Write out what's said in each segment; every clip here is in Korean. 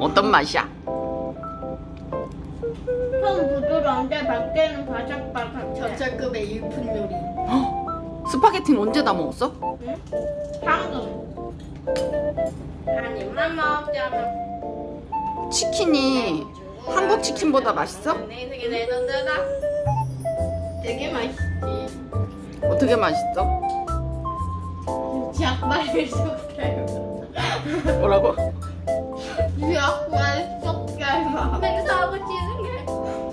어떤 맛이야? 좀 부드러운데 밖에는 바삭바삭해. 전차급의 일품 요리. 스파게티는 언제 다 먹었어? 응? 방금. 한 입만 먹자면. 치킨이 한국 치킨보다 맛있어? 레전드다. 되게 맛있지. 어떻게 맛있어? 지악발을 쏙잘 뭐라고? 지악발 쏙잘 봐. 내가 사고 치는 게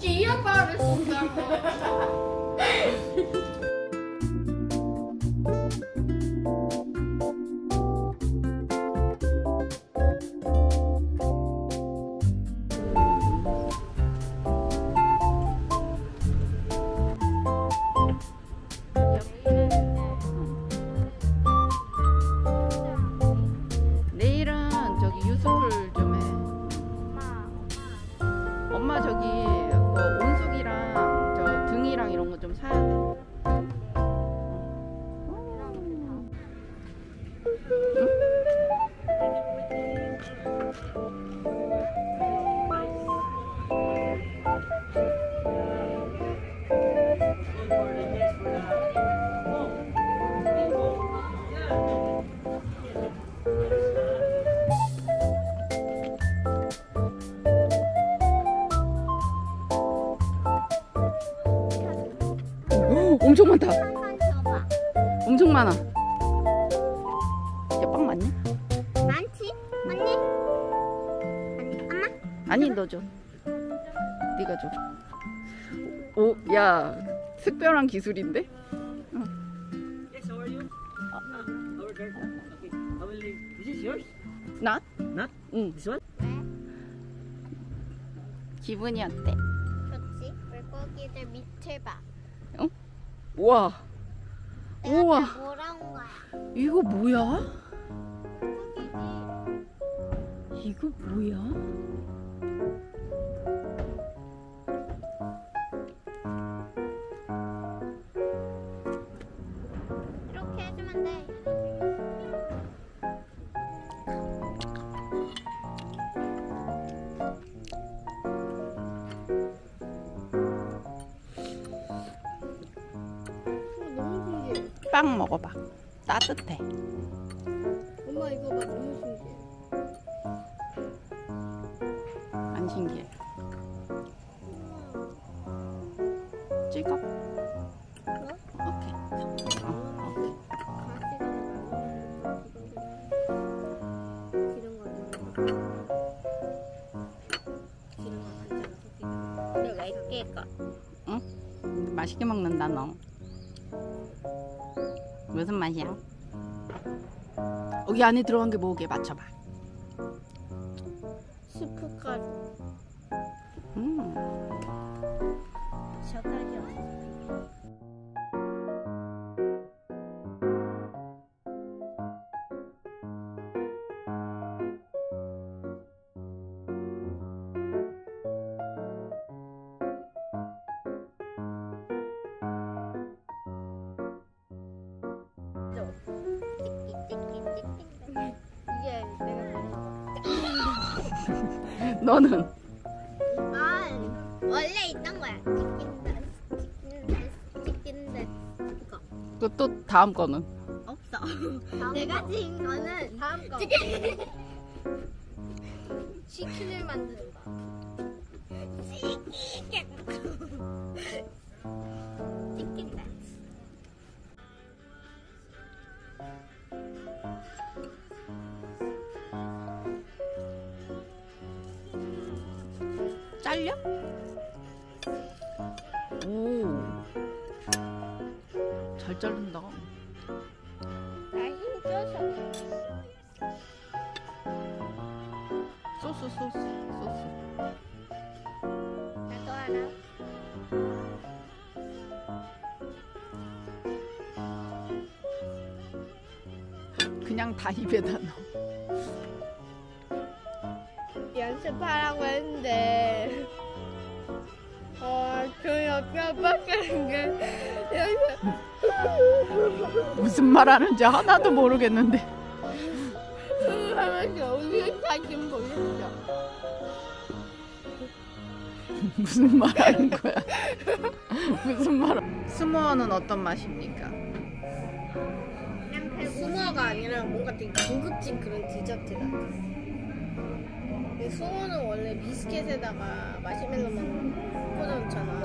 엄청 많다. 엄청 많아. 야, 빵 맞냐? 많지? 언니? 언니, 엄마? 아니, 너 줘. 네가 줘. 오, 야, 특별한 기술인데? Yes, how are you? Uh, over there. Okay, I will leave. This is yours? 나? Not? 응. This one? 기분이 어때? 그렇지. 물고기들 밑을 봐. 우와, 내가 우와. 다 몰아온 거야. 이거 뭐야? 이거 뭐야? 빵 먹어봐. 따뜻해. 엄마 이거 봐 너무 신기해. 안 신기해. 찍어. 오케이. 어, 오케이. 가지고. 내가 이렇게가. 맛있게 먹는다 너. 무슨 맛이야? 여기 안에 들어간 게 뭐게 맞춰봐. 스프 가루. 음. 젓 너는 이건 원래 있던 거야. 치킨 댄스, 치킨 댄스, 치킨 댄스 이거 그또 다음 거는 없어. 내가 지은 거는 다음 거. 치킨을 만드는 잘려? 오. 잘 자른다. 나 힘줘서. 소스 소스 소스. 나도 알아. 그냥 다 입에다 넣어. 연습하라고 했는데 어, 그 옆에 밖에 연습 무슨 말 하는지 하나도 모르겠는데. 하면서 우리 사진 보여줘. 무슨 말 하는 거야? 무슨 말? 스모어는 어떤 맛입니까? 수모가 아니라 뭔가 되게 고급진 그런 디저트 같아. 근데 수모는 원래 비스켓에다가 마시멜로만 꽂아놓잖아.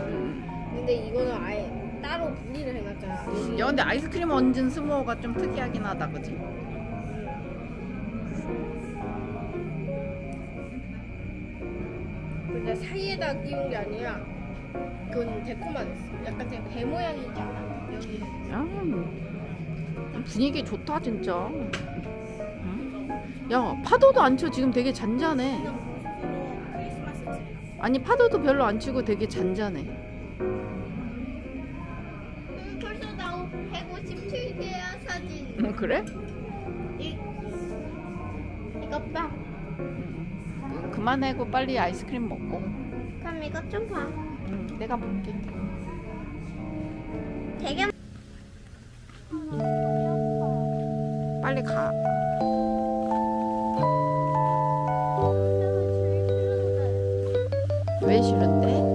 근데 이거는 아예 따로 분리를 해놨잖아. 야 근데 아이스크림 얹은 스모어가 좀 특이하긴 하다 그지? 근데 사이에다 끼운 게 아니라 그건 데코만 했어. 약간 되게 배 모양이지 않아? 여기. 야, 음, 분위기 좋다 진짜. 응? 야 파도도 안 쳐 지금 되게 잔잔해. 아니 파도도 별로 안 치고 되게 잔잔해. 음, 벌써 나 157개야 사진. 응, 그래? 이, 이것 봐. 그- 그만하고 빨리 아이스크림 먹고. 그럼 이것 좀 봐. 응, 내가 볼게. 되게 싫은데?